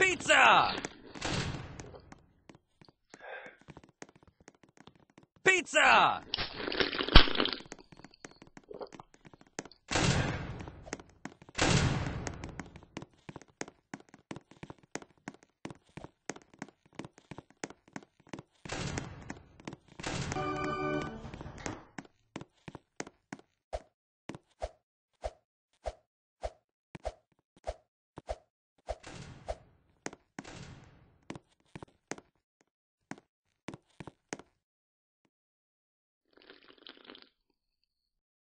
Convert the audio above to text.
Pizza! Pizza!